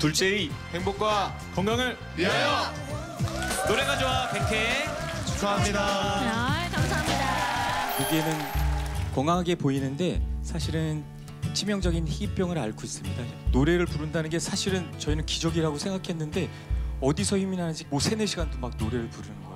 둘째의 행복과 건강을 위하여 노래가 좋아 백회 축하합니다. 아, 감사합니다. 보기에는 건강하게 보이는데 사실은 치명적인 희귀병을 앓고 있습니다. 노래를 부른다는 게 사실은 저희는 기적이라고 생각했는데 어디서 힘이 나는지 뭐 세네 시간도 막 노래를 부르는 거예요.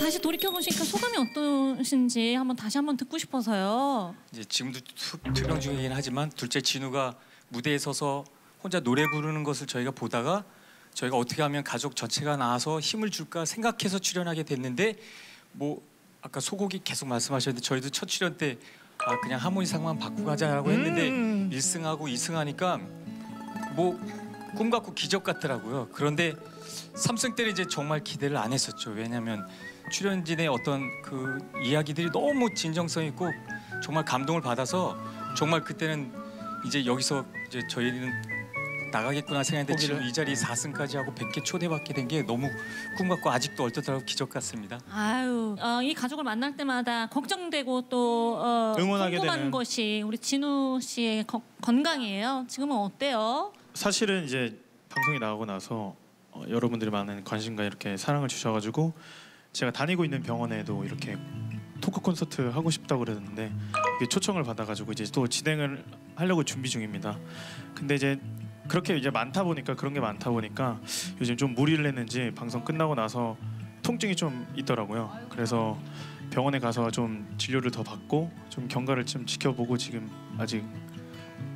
다시 돌이켜 보시니까 소감이 어떠신지 한번 다시 한번 듣고 싶어서요. 이제 지금도 투, 투병 중이긴 하지만 둘째 진우가 무대에 서서 혼자 노래 부르는 것을 저희가 보다가 저희가 어떻게 하면 가족 전체가 나와서 힘을 줄까 생각해서 출연하게 됐는데 뭐 아까 소곡이 계속 말씀하셨는데 저희도 첫 출연 때 아, 그냥 하모니상만 바꾸고 가자라고 했는데 음. 1승하고 2승 하니까 뭐 꿈 같고 기적 같더라고요. 그런데 3승 때는 이제 정말 기대를 안 했었죠. 왜냐하면 출연진의 어떤 그 이야기들이 너무 진정성 있고 정말 감동을 받아서 정말 그때는 이제 여기서 이제 저희는 나가겠구나 생각했는데 지금 이 자리 4승까지 하고 100개 초대받게 된 게 너무 꿈 같고 아직도 얼떨떨하고 기적 같습니다. 아유, 어, 이 가족을 만날 때마다 걱정되고 또 어, 응원하게 궁금한 되는. 것이 우리 진우 씨의 거- 건강이에요. 지금은 어때요? 사실은 이제 방송이 나오고 나서 어, 여러분들이 많은 관심과 이렇게 사랑을 주셔가지고 제가 다니고 있는 병원에도 이렇게 토크 콘서트 하고 싶다고 그랬는데 이게 초청을 받아가지고 이제 또 진행을 하려고 준비 중입니다. 근데 이제 그렇게 이제 많다 보니까 그런 게 많다 보니까 요즘 좀 무리를 했는지 방송 끝나고 나서 통증이 좀 있더라고요. 그래서 병원에 가서 좀 진료를 더 받고 좀 경과를 좀 지켜보고 지금 아직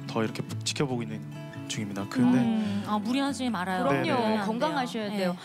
더 이렇게 지켜보고 있는 중입니다. 근데 음, 아, 무리하지 말아요. 그럼요. 네, 네. 건강하셔야 네. 돼요.